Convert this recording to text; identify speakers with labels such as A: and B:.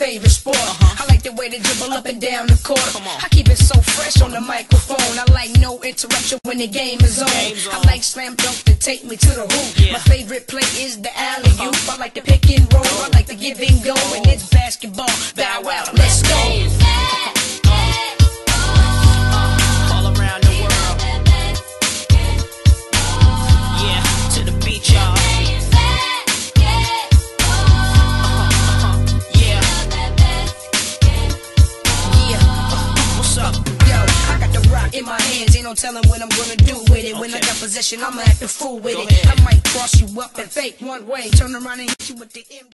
A: favorite sport. I like the way they dribble up and down the court. I keep it so fresh on the microphone. I like no interruption when the game is on. I like slam dunk to take me to the hoop. My favorite play is the alley oop. I like the pick and roll. I like the give and go. And it's basketball. Bow wow, my hands, ain't no telling what I'm gonna do with it. When I got possession, I'ma act a fool with it. I might cross you up and fake one way, turn around and hit you with the M.